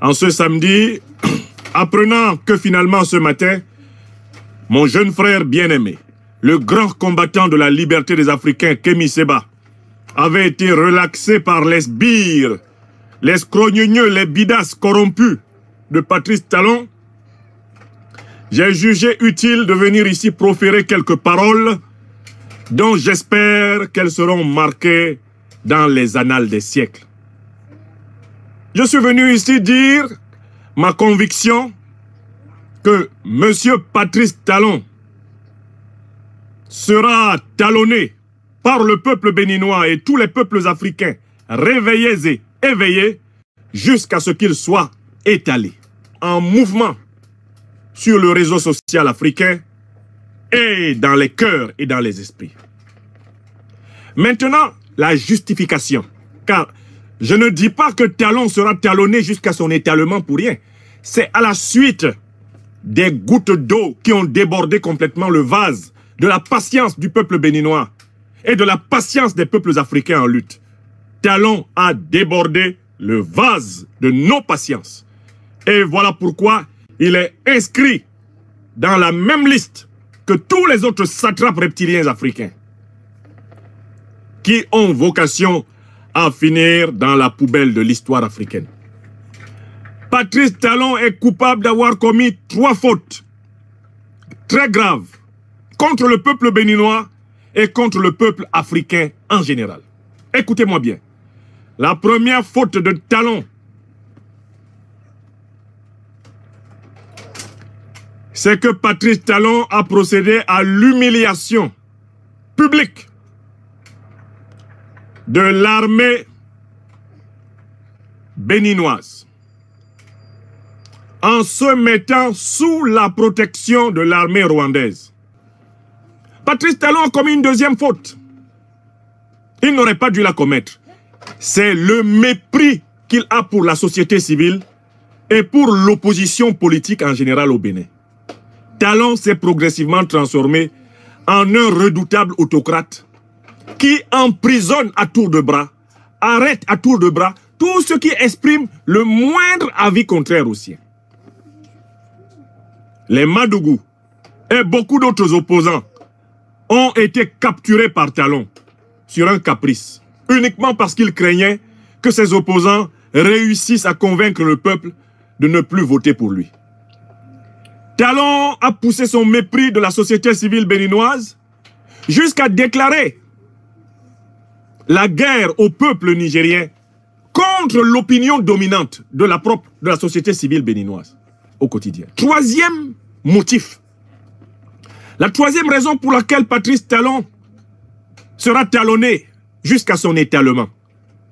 En ce samedi, apprenant que finalement ce matin, mon jeune frère bien-aimé, le grand combattant de la liberté des Africains, Kémy Seba, avait été relaxé par les sbires, les scrogneux, les bidas corrompus de Patrice Talon, j'ai jugé utile de venir ici proférer quelques paroles dont j'espère qu'elles seront marquées dans les annales des siècles. Je suis venu ici dire ma conviction que M. Patrice Talon sera talonné par le peuple béninois et tous les peuples africains réveillés et éveillés jusqu'à ce qu'il soit étalé en mouvement sur le réseau social africain et dans les cœurs et dans les esprits. Maintenant, la justification. Je ne dis pas que Talon sera talonné jusqu'à son étalement pour rien. C'est à la suite des gouttes d'eau qui ont débordé complètement le vase de la patience du peuple béninois et de la patience des peuples africains en lutte. Talon a débordé le vase de nos patiences. Et voilà pourquoi il est inscrit dans la même liste que tous les autres satrapes reptiliens africains qui ont vocation à finir dans la poubelle de l'histoire africaine. Patrice Talon est coupable d'avoir commis trois fautes très graves contre le peuple béninois et contre le peuple africain en général. Écoutez-moi bien. La première faute de Talon, c'est que Patrice Talon a procédé à l'humiliation publique de l'armée béninoise en se mettant sous la protection de l'armée rwandaise. Patrice Talon a commis une deuxième faute. Il n'aurait pas dû la commettre. C'est le mépris qu'il a pour la société civile et pour l'opposition politique en général au Bénin. Talon s'est progressivement transformé en un redoutable autocrate qui emprisonne à tour de bras, arrête à tour de bras tous ceux qui expriment le moindre avis contraire au sien. Les Madougou et beaucoup d'autres opposants ont été capturés par Talon sur un caprice, uniquement parce qu'ils craignaient que ces opposants réussissent à convaincre le peuple de ne plus voter pour lui. Talon a poussé son mépris de la société civile béninoise jusqu'à déclarer la guerre au peuple nigérien contre l'opinion dominante de la société civile béninoise au quotidien. Troisième motif. La troisième raison pour laquelle Patrice Talon sera talonné jusqu'à son étalement,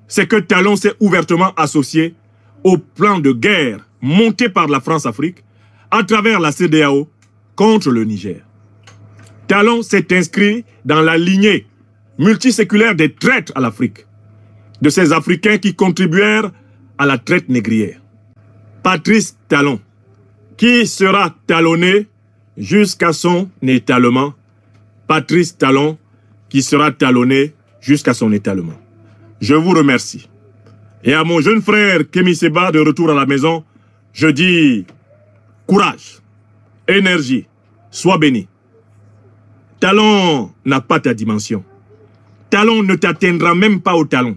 c'est que Talon s'est ouvertement associé au plan de guerre monté par la France-Afrique à travers la CDAO contre le Niger. Talon s'est inscrit dans la lignée multiséculaire des traîtres à l'Afrique, de ces Africains qui contribuèrent à la traite négrière. Patrice Talon, qui sera talonné jusqu'à son étalement. Patrice Talon, qui sera talonné jusqu'à son étalement. Je vous remercie. Et à mon jeune frère Kémy Seba, de retour à la maison, je dis courage, énergie, sois béni. Talon n'a pas ta dimension. Talon ne t'atteindra même pas au talon.